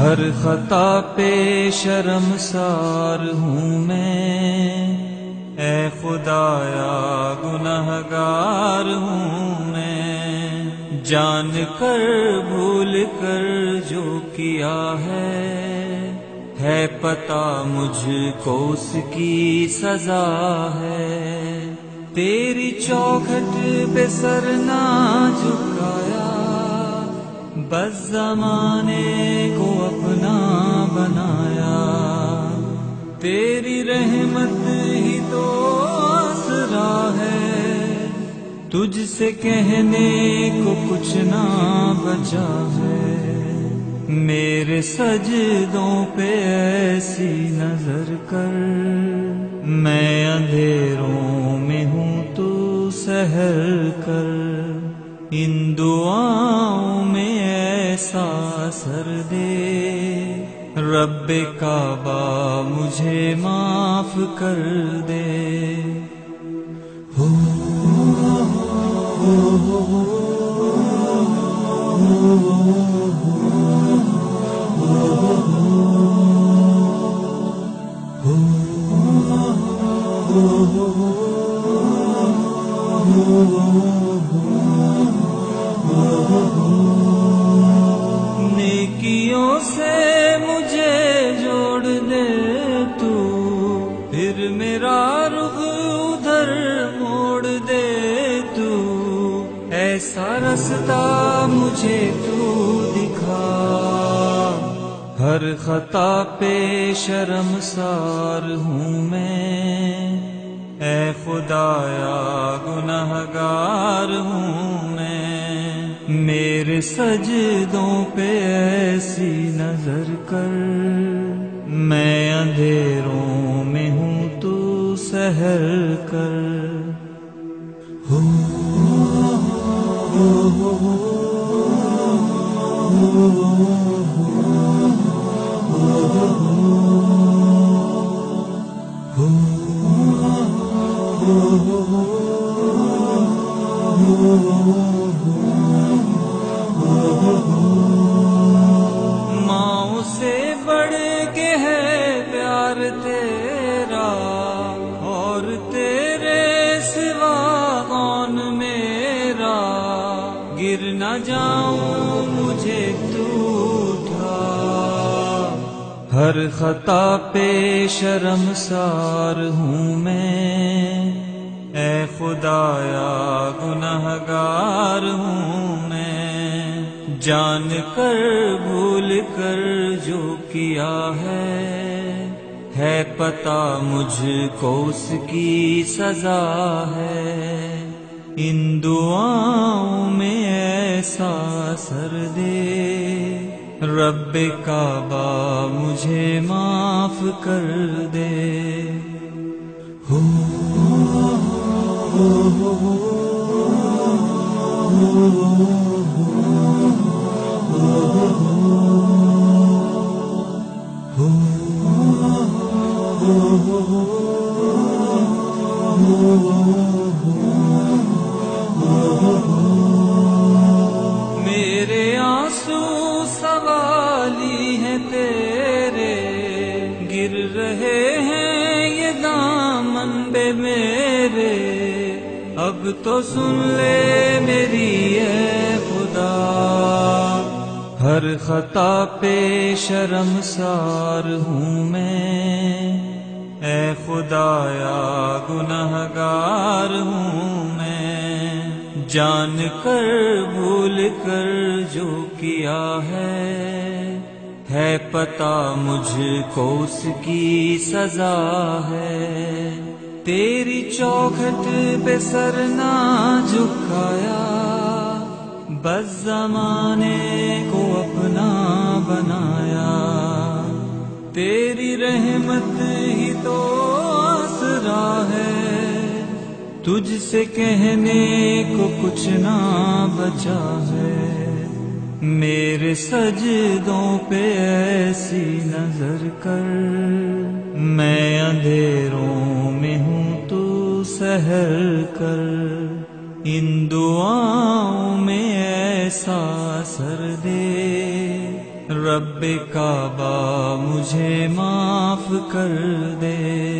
ہر خطا پہ شرم سار ہوں میں۔ اے خدایا گناہ گار ہوں میں۔ جان کر، بھول کر جو کیا ہے۔ ہے پتا مجھ کو اس کی سزا ہے۔ تیری چوکھٹ پہ سر نہ جھکایا بس زمانے کو اپنا بنایا۔ تیری رحمت ہی تو آسرا ہے۔ تجھ سے کہنے کو کچھ نہ بچا ہے۔ میرے سجدوں پہ ایسی نظر کر۔ میں اندھیروں میں ہوں تو سہر کر۔ ان دعاؤں میں ایسا سر دے۔ رب کعبہ مجھے معاف کر دے۔ ہو نیکیوں پھر میرا رخ ادھر موڑ دے تو، ایسا رستہ مجھے تو دکھا۔ ہر خطا پہ شرم سار ہوں میں، اے خدایا گناہ گار ہوں میں۔ میرے سجدوں پہ ایسی نظر کر، میں اندھیروں سہر کر۔ ہو ماں سے بڑھ کے ہے پیار تیرا۔ جاؤں، مجھے تو اٹھا۔ ہر خطا پہ شرم سار ہوں میں۔ اے خدایا گناہ گار ہوں میں۔ جان کر، بھول کر جو کیا ہے۔ ہے پتا مجھ کو اس کی سزا ہے۔ ان دعاؤں میں ایسا سر دے رب کعبہ مجھے معاف کر دے ہو میرے رہے ہیں یہ دامن بے میرے۔ اب تو سن لے میری اے خدا۔ ہر خطا پہ شرم سار ہوں میں۔ اے خدایا گناہ گار ہوں میں۔ جان کر، بھول کر جو کیا ہے۔ ہے پتا مجھ کو اس کی سزا ہے۔ تیری چوکھٹ پہ سر نہ جھکایا، بس زمانے کو اپنا بنایا۔ تیری رحمت ہی تو آسرا ہے، تجھ سے کہنے کو کچھ نہ بچا ہے۔ میرے سجدوں پہ ایسی نظر کر۔ میں اندھیروں میں ہوں تو سہر کر۔ ان دعاؤں میں ایسا سر دے۔ رب کعبہ مجھے معاف کر دے۔